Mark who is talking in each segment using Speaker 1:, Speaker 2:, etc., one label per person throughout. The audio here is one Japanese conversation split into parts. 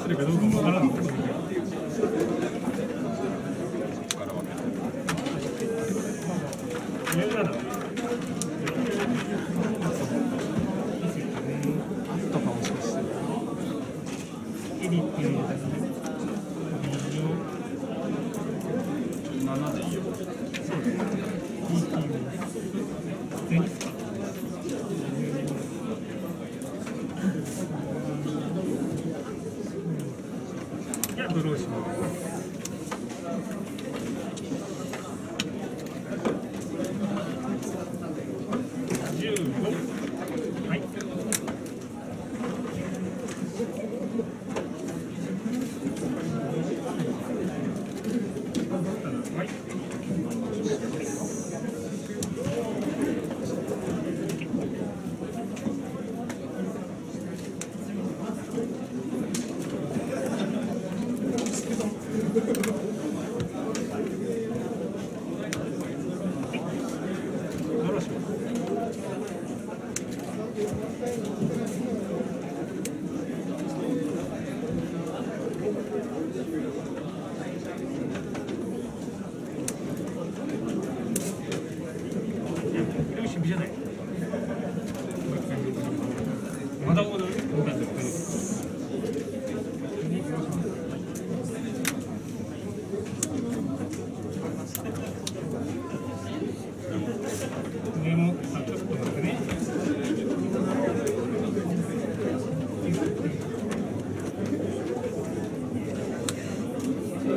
Speaker 1: すればどうかわからない
Speaker 2: 7でいいよ。
Speaker 1: ブローします。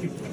Speaker 1: people.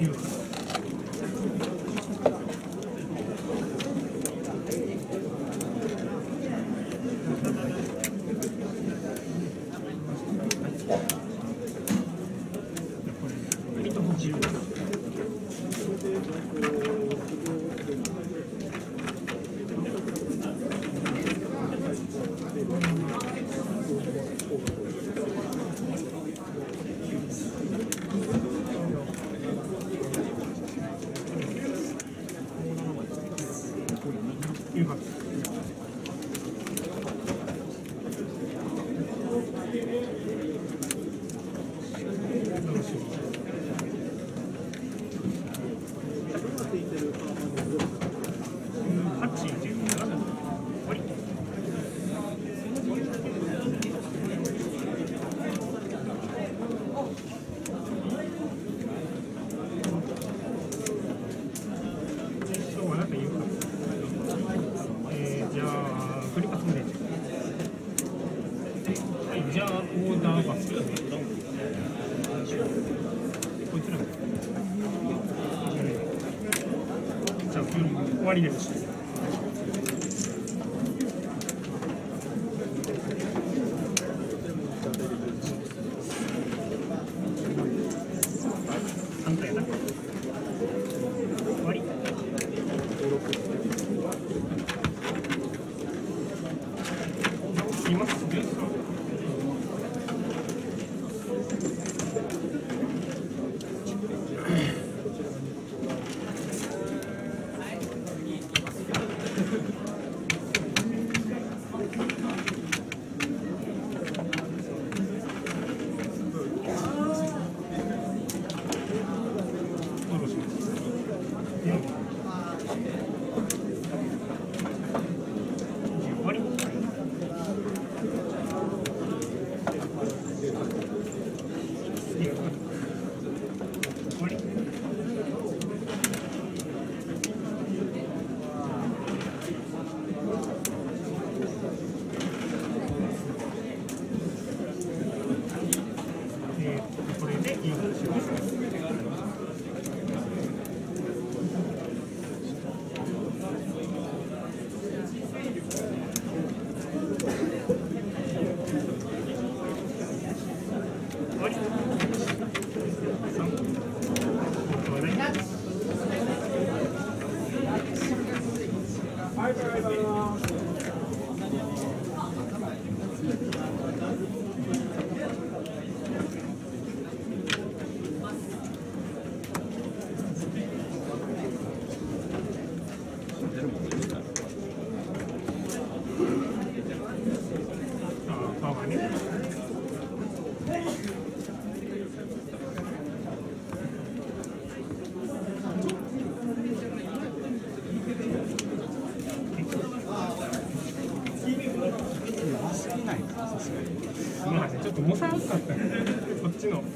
Speaker 1: you. まりでし。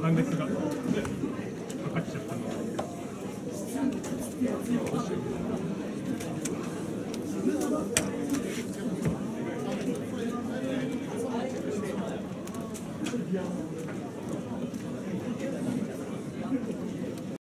Speaker 1: なんですが、
Speaker 2: か
Speaker 1: かっちゃったの
Speaker 2: で。